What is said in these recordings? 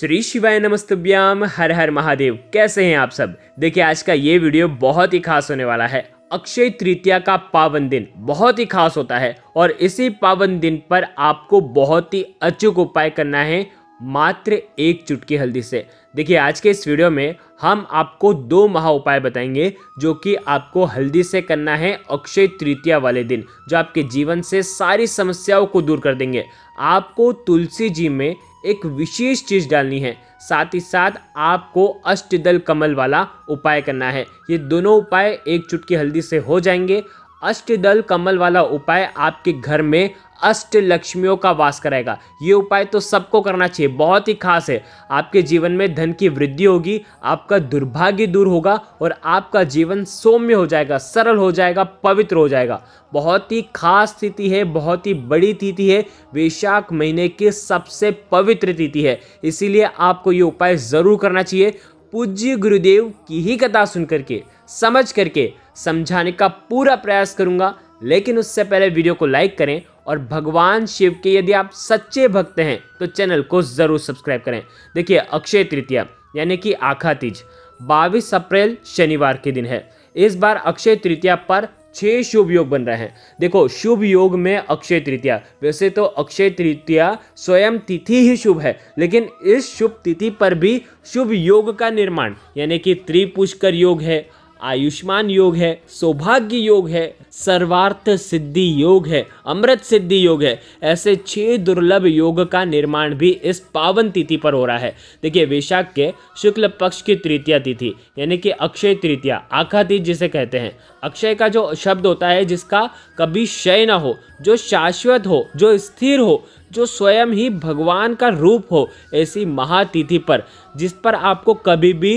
श्री शिवाय नमस्तुभ्याम, हर हर महादेव। कैसे हैं आप सब? देखिए, आज का ये वीडियो बहुत ही खास होने वाला है। अक्षय तृतीया का पावन दिन बहुत ही खास होता है और इसी पावन दिन पर आपको बहुत ही अचूक उपाय करना है मात्र एक चुटकी हल्दी से। देखिए, आज के इस वीडियो में हम आपको दो महा उपाय बताएँगे जो कि आपको हल्दी से करना है अक्षय तृतीया वाले दिन, जो आपके जीवन से सारी समस्याओं को दूर कर देंगे। आपको तुलसी जी में एक विशेष चीज़ डालनी है। साथ ही साथ आपको अष्टदल कमल वाला उपाय करना है। ये दोनों उपाय एक चुटकी हल्दी से हो जाएँगे अष्टदल कमल वाला उपाय आपके घर में अष्ट लक्ष्मियों का वास कराएगा। ये उपाय तो सबको करना चाहिए, बहुत ही खास है। आपके जीवन में धन की वृद्धि होगी, आपका दुर्भाग्य दूर होगा और आपका जीवन सौम्य हो जाएगा, सरल हो जाएगा, पवित्र हो जाएगा। बहुत ही खास तिथि है, बहुत ही बड़ी तिथि है, वैशाख महीने की सबसे पवित्र तिथि है। इसीलिए आपको ये उपाय ज़रूर करना चाहिए। पूज्य गुरुदेव की ही कथा सुन करके, समझ करके समझाने का पूरा प्रयास करूँगा, लेकिन उससे पहले वीडियो को लाइक करें और भगवान शिव के यदि आप सच्चे भक्त हैं तो चैनल को ज़रूर सब्सक्राइब करें। देखिए, अक्षय तृतीया, यानी कि आखा तीज, बाईस अप्रैल शनिवार के दिन है। इस बार अक्षय तृतीया पर छह शुभ योग बन रहे हैं। देखो, शुभ योग में अक्षय तृतीया, वैसे तो अक्षय तृतीया स्वयं तिथि ही शुभ है, लेकिन इस शुभ तिथि पर भी शुभ योग का निर्माण, यानी कि त्रिपुष्कर योग है आयुष्मान योग है, सौभाग्य योग है, सर्वार्थ सिद्धि योग है, अमृत सिद्धि योग है, ऐसे छह दुर्लभ योग का निर्माण भी इस पावन तिथि पर हो रहा है। देखिए, वैशाख के शुक्ल पक्ष की तृतीया तिथि, यानी कि अक्षय तृतीया आखा तीज जिसे कहते हैं। अक्षय का जो शब्द होता है, जिसका कभी क्षय ना हो, जो शाश्वत हो, जो स्थिर हो जो स्वयं ही भगवान का रूप हो ऐसी महातिथि पर, जिस पर आपको कभी भी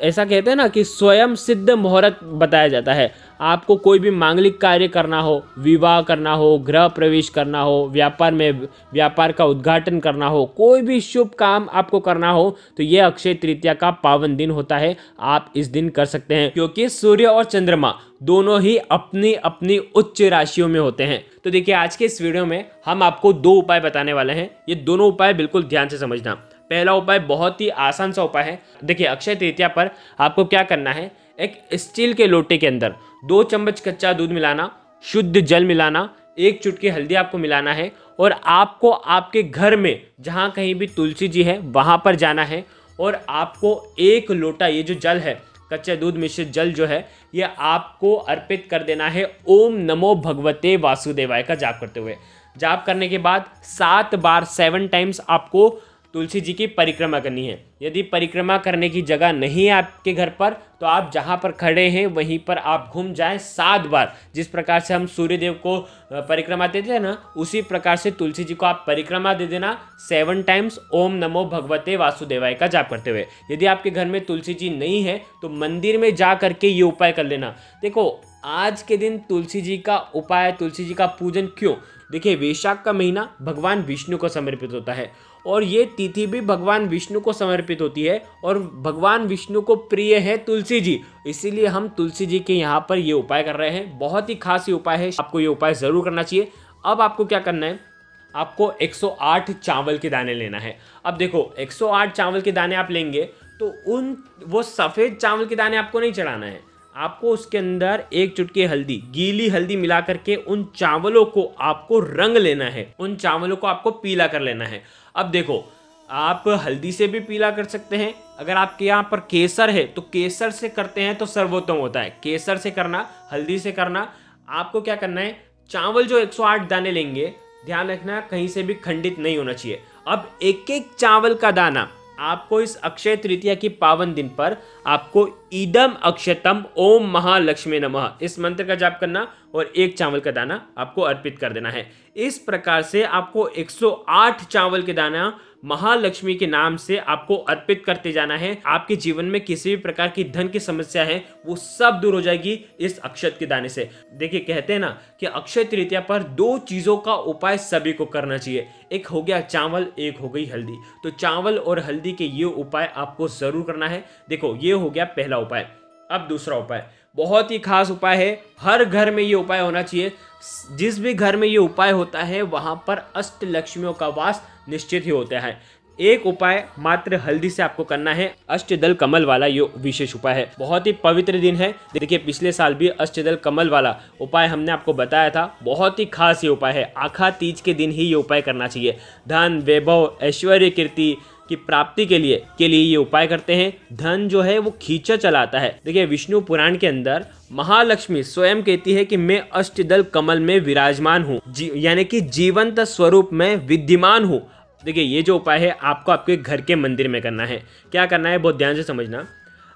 ऐसा कहते हैं ना कि स्वयं सिद्ध मुहूर्त बताया जाता है। आपको कोई भी मांगलिक कार्य करना हो, विवाह करना हो, गृह प्रवेश करना हो, व्यापार में व्यापार का उद्घाटन करना हो, कोई भी शुभ काम आपको करना हो तो ये अक्षय तृतीया का पावन दिन होता है। आप इस दिन कर सकते हैं, क्योंकि सूर्य और चंद्रमा दोनों ही अपनी अपनी उच्च राशियों में होते हैं। तो देखिए, आज के इस वीडियो में हम आपको दो उपाय बताने वाले हैं। ये दोनों उपाय बिल्कुल ध्यान से समझना। पहला उपाय बहुत ही आसान सा उपाय है। देखिए, अक्षय तृतीया पर आपको क्या करना है? एक स्टील के लोटे के अंदर दो चम्मच कच्चा दूध मिलाना, शुद्ध जल मिलाना, एक चुटकी हल्दी आपको मिलाना है और आपको आपके घर में जहाँ कहीं भी तुलसी जी है, वहाँ पर जाना है और आपको एक लोटा ये जो जल है, कच्चे दूध मिश्रित जल जो है, ये आपको अर्पित कर देना है ओम नमो भगवते वासुदेवाय का जाप करते हुए। जाप करने के बाद सात बार सेवन टाइम्स आपको तुलसी जी की परिक्रमा करनी है। यदि परिक्रमा करने की जगह नहीं है आपके घर पर तो आप जहाँ पर खड़े हैं, वहीं पर आप घूम जाएँ सात बार। जिस प्रकार से हम सूर्य देव को परिक्रमा देते हैं ना, उसी प्रकार से तुलसी जी को आप परिक्रमा दे देना सेवन टाइम्स ओम नमो भगवते वासुदेवाय का जाप करते हुए। यदि आपके घर में तुलसी जी नहीं है तो मंदिर में जा करके ये उपाय कर लेना। देखो, आज के दिन तुलसी जी का उपाय, तुलसी जी का पूजन क्यों? देखिए, वैशाख का महीना भगवान विष्णु को समर्पित होता है। और ये तिथि भी भगवान विष्णु को समर्पित होती है और भगवान विष्णु को प्रिय है तुलसी जी। इसीलिए हम तुलसी जी के यहाँ पर ये उपाय कर रहे हैं। बहुत ही खास ये उपाय है। आपको ये उपाय ज़रूर करना चाहिए। अब आपको क्या करना है? आपको 108 चावल के दाने लेना है। अब देखो 108 चावल के दाने आप लेंगे तो उन वो सफ़ेद चावल के दाने आपको नहीं चढ़ाना है। आपको उसके अंदर एक चुटकी हल्दी, गीली हल्दी मिला करके उन चावलों को आपको रंग लेना है। उन चावलों को आपको पीला कर लेना है। अब देखो, आप हल्दी से भी पीला कर सकते हैं। अगर आपके यहाँ पर केसर है तो केसर से करते हैं तो सर्वोत्तम होता है। केसर से करना, हल्दी से करना, आपको क्या करना है? चावल जो 108 दाने लेंगे, ध्यान रखना, कहीं से भी खंडित नहीं होना चाहिए। अब एक एक चावल का दाना आपको इस अक्षय तृतीया की पावन दिन पर आपको ईदम अक्षतम ओम महालक्ष्मी नमः इस मंत्र का जाप करना और एक चावल का दाना आपको अर्पित कर देना है। इस प्रकार से आपको 108 चावल के दाना महालक्ष्मी के नाम से आपको अर्पित करते जाना है। आपके जीवन में किसी भी प्रकार की धन की समस्या है, वो सब दूर हो जाएगी इस अक्षत के दाने से। देखिए, कहते हैं ना कि अक्षय तृतीया पर दो चीज़ों का उपाय सभी को करना चाहिए। एक हो गया चावल, एक हो गई हल्दी। तो चावल और हल्दी के ये उपाय आपको ज़रूर करना है। देखो, ये हो गया पहला उपाय। अब दूसरा उपाय। बहुत ही खास उपाय है। हर घर में ये उपाय होना चाहिए। जिस भी घर में ये उपाय होता है, वहाँ पर अष्ट लक्ष्मियों का वास निश्चित ही होता है। एक उपाय मात्र हल्दी से आपको करना है, अष्टदल कमल वाला ये विशेष उपाय है। बहुत ही पवित्र दिन है। देखिए, पिछले साल भी अष्टदल कमल वाला उपाय हमने आपको बताया था। बहुत ही खास ये उपाय है। आखा तीज के दिन ही ये उपाय करना चाहिए। धन, वैभव, ऐश्वर्य, कीर्ति की प्राप्ति के लिए के लिए ये उपाय करते हैं। धन जो है वो खींचा चलाता है। देखिए, विष्णु पुराण के अंदर महालक्ष्मी स्वयं कहती है कि मैं अष्टदल कमल में विराजमान हूँ। यानी कि जीवंत स्वरूप में विद्यमान हूँ। देखिए, ये जो उपाय है, आपको आपके घर के मंदिर में करना है। क्या करना है, बहुत ध्यान से समझना।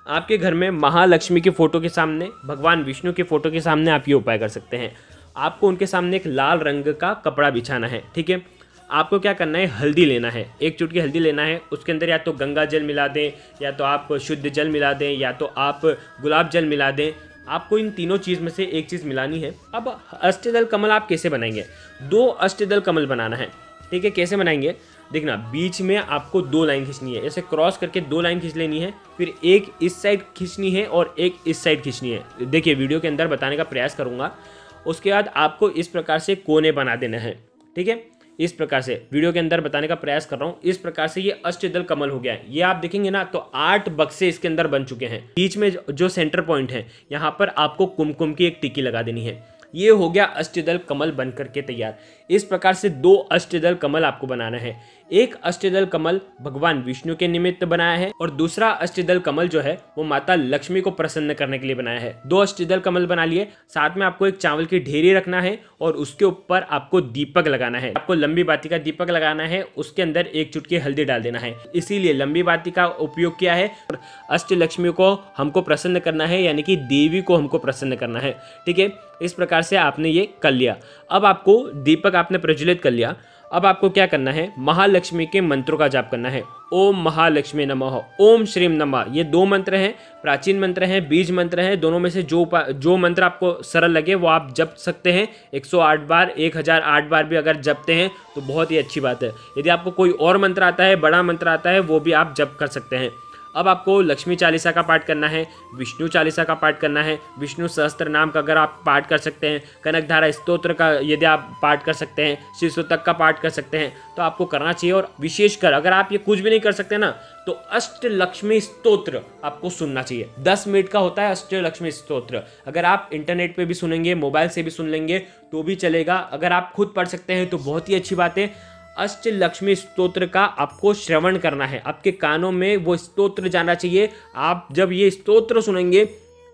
आपके घर में महालक्ष्मी की फ़ोटो के सामने, भगवान विष्णु की फ़ोटो के सामने आप ये उपाय कर सकते हैं। आपको उनके सामने एक लाल रंग का कपड़ा बिछाना है, ठीक है? आपको क्या करना है, हल्दी लेना है। एक चुटकी हल्दी लेना है, उसके अंदर या तो गंगा जल मिला दें, या तो आप शुद्ध जल मिला दें, या तो आप गुलाब जल मिला दें। आपको इन तीनों चीज़ में से एक चीज़ मिलानी है। अब अष्टदल कमल आप कैसे बनाएँगे? दो अष्टदल कमल बनाना है, ठीक है? कैसे बनाएँगे? देखना, बीच में आपको दो लाइन खींचनी है। ऐसे क्रॉस करके दो लाइन खींच लेनी है, फिर एक इस साइड खींचनी है और एक इस साइड खींचनी है। देखिए वीडियो के अंदर बताने का प्रयास करूँगा। उसके बाद आपको इस प्रकार से कोने बना देना है, ठीक है? इस प्रकार से वीडियो के अंदर बताने का प्रयास कर रहा हूँ। इस प्रकार से ये अष्टदल कमल हो गया है। ये आप देखेंगे ना तो आठ बक्से इसके अंदर बन चुके हैं। बीच में जो सेंटर पॉइंट है, यहाँ पर आपको कुमकुम की एक टिक्की लगा देनी है। ये हो गया अष्टदल कमल बन करके तैयार। इस प्रकार से दो अष्टदल कमल आपको बनाना है। एक अष्टदल कमल भगवान विष्णु के निमित्त बनाया है और दूसरा अष्टदल कमल जो है, वो माता लक्ष्मी को प्रसन्न करने के लिए बनाया है। दो अष्टदल कमल बना लिए, साथ में आपको एक चावल की ढेरी रखना है और उसके ऊपर आपको दीपक लगाना है। आपको लंबी बाती का दीपक लगाना है, उसके अंदर एक चुटकी हल्दी डाल देना है। इसीलिए लंबी बाती का उपयोग किया है और अष्ट लक्ष्मी को हमको प्रसन्न करना है, यानी कि देवी को हमको प्रसन्न करना है। ठीक है, इस प्रकार से आपने ये कर लिया। अब आपको दीपक आपने प्रज्वलित कर लिया। अब आपको क्या करना है? महालक्ष्मी के मंत्रों का जाप करना है। ओम महालक्ष्मी नमः, ओम श्रीम नमः। ये दो मंत्र हैं, प्राचीन मंत्र हैं, बीज मंत्र हैं। दोनों में से जो जो मंत्र आपको सरल लगे, वो आप जप सकते हैं। 108 बार 1008 बार भी अगर जपते हैं तो बहुत ही अच्छी बात है। यदि आपको कोई और मंत्र आता है, बड़ा मंत्र आता है, वो भी आप जप कर सकते हैं। अब आपको लक्ष्मी चालीसा का पाठ करना है, विष्णु चालीसा का पाठ करना है, विष्णु सहस्त्र नाम का अगर आप पाठ कर सकते हैं कनकधारा स्तोत्र का यदि आप पाठ कर सकते हैं शिशु तक का पाठ कर सकते हैं तो आपको करना चाहिए और विशेषकर अगर आप ये कुछ भी नहीं कर सकते ना तो अष्ट लक्ष्मी स्तोत्र आपको सुनना चाहिए। दस मिनट का होता है अष्ट लक्ष्मी स्तोत्र। अगर आप इंटरनेट पे भी सुनेंगे, मोबाइल से भी सुन लेंगे तो भी चलेगा। अगर आप खुद पढ़ सकते हैं तो बहुत ही अच्छी बात है। अष्ट लक्ष्मी स्तोत्र का आपको श्रवण करना है। आपके कानों में वो स्तोत्र जाना चाहिए। आप जब ये स्तोत्र सुनेंगे,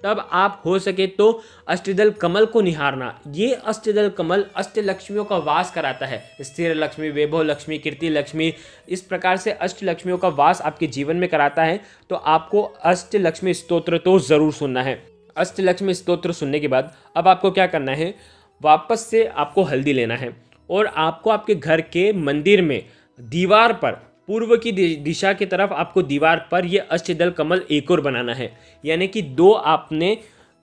तब आप हो सके तो अष्टदल कमल को निहारना। ये अष्टदल कमल अष्ट लक्ष्मियों का वास कराता है। स्थिर लक्ष्मी, वैभव लक्ष्मी, कीर्ति लक्ष्मी, इस प्रकार से अष्ट लक्ष्मियों का वास आपके जीवन में कराता है। तो आपको अष्ट लक्ष्मी स्तोत्र तो ज़रूर सुनना है। अष्ट लक्ष्मी स्तोत्र सुनने के बाद अब आपको क्या करना है? वापस से आपको हल्दी लेना है। और आपको आपके घर के मंदिर में दीवार पर, पूर्व की दिशा की तरफ़ आपको दीवार पर यह अष्टदल कमल एक और बनाना है। यानी कि दो आपने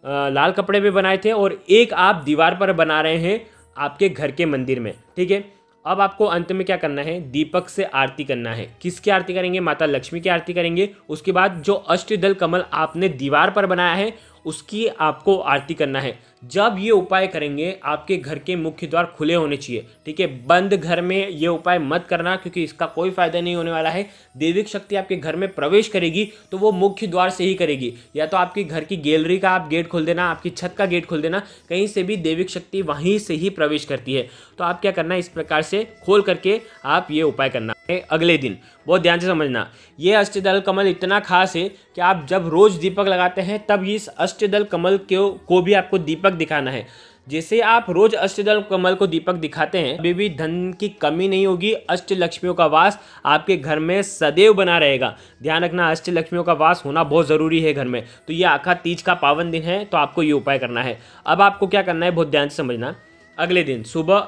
लाल कपड़े में बनाए थे और एक आप दीवार पर बना रहे हैं आपके घर के मंदिर में, ठीक है? अब आपको अंत में क्या करना है? दीपक से आरती करना है। किसकी आरती करेंगे? माता लक्ष्मी की आरती करेंगे। उसके बाद जो अष्टदल कमल आपने दीवार पर बनाया है उसकी आपको आरती करना है। जब ये उपाय करेंगे, आपके घर के मुख्य द्वार खुले होने चाहिए, ठीक है? बंद घर में ये उपाय मत करना, क्योंकि इसका कोई फ़ायदा नहीं होने वाला है। देविक शक्ति आपके घर में प्रवेश करेगी तो वो मुख्य द्वार से ही करेगी। या तो आपके घर की गैलरी का आप गेट खोल देना, आपकी छत का गेट खोल देना, कहीं से भी देविक शक्ति वहीं से ही प्रवेश करती है। तो आप क्या करना, इस प्रकार से खोल करके आप ये उपाय करना। अगले दिन। बहुत ध्यान से समझना। ये अष्टदल कमल इतना खास है कि आप जब रोज दीपक लगाते हैं, तब इस अष्टदल कमल को भी आपको दीपक दिखाना है। जैसे आप रोज अष्टदल कमल को दीपक दिखाते हैं, अभी भी धन की कमी नहीं होगी अष्ट लक्ष्मियों का वास आपके घर में सदैव बना रहेगा। ध्यान रखना अष्ट लक्ष्मियों का वास होना बहुत ज़रूरी है घर में। तो ये आखा तीज का पावन दिन है तो आपको ये उपाय करना है। अब आपको क्या करना है, बहुत ध्यान से समझना। अगले दिन, सुबह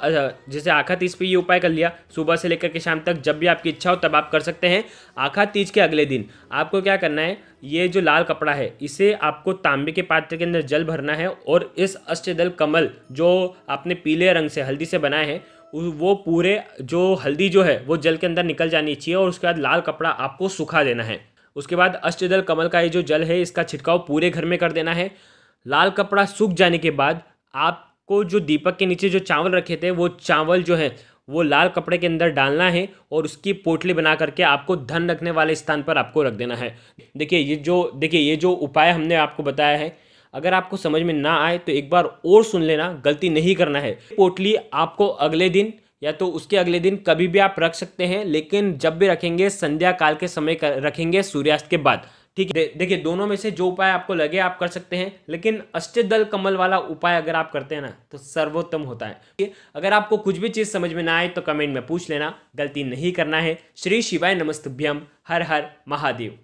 जैसे आखा तीज पे ये उपाय कर लिया। सुबह से लेकर के शाम तक, जब भी आपकी इच्छा हो, तब आप कर सकते हैं। आखा तीज के अगले दिन, आपको क्या करना है, ये जो लाल कपड़ा है, इसे आपको तांबे के पात्र के अंदर जल भरना है और इस अष्टदल कमल जो आपने पीले रंग से, हल्दी से बनाए हैं वो पूरे जो हल्दी जो है, वो जल के अंदर निकल जानी चाहिए और उसके बाद लाल कपड़ा आपको सुखा देना है। उसके बाद अष्टदल कमल का ये जो जल है, इसका छिड़काव पूरे घर में कर देना है। लाल कपड़ा सूख जाने के बाद आप को जो दीपक के नीचे जो चावल रखे थे, वो चावल जो है, वो लाल कपड़े के अंदर डालना है और उसकी पोटली बना करके आपको धन रखने वाले स्थान पर आपको रख देना है। देखिए, ये जो, देखिए, ये जो उपाय हमने आपको बताया है, अगर आपको समझ में ना आए तो एक बार और सुन लेना, गलती नहीं करना है। पोटली आपको अगले दिन या तो उसके अगले दिन कभी भी आप रख सकते हैं, लेकिन जब भी रखेंगे संध्या काल के समय रखेंगे सूर्यास्त के बाद। ठीक है? देखिए, दोनों में से जो उपाय आपको लगे, आप कर सकते हैं, लेकिन अष्टदल कमल वाला उपाय अगर आप करते हैं ना तो सर्वोत्तम होता है? अगर आपको कुछ भी चीज़ समझ में ना आए तो कमेंट में पूछ लेना, गलती नहीं करना है। श्री शिवाय नमस्तभ्यम, हर हर महादेव।